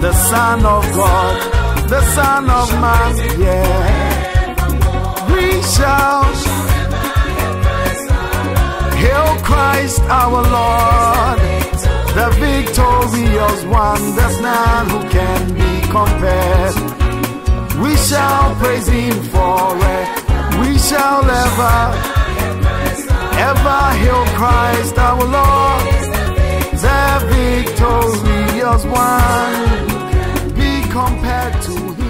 the Son of God, the Son of Man, yeah. We shall hail Christ our Lord, the victorious one. There's none who can be compared. We shall praise Him forever. We shall ever ever hail Christ our Lord, the victorious one compared to him.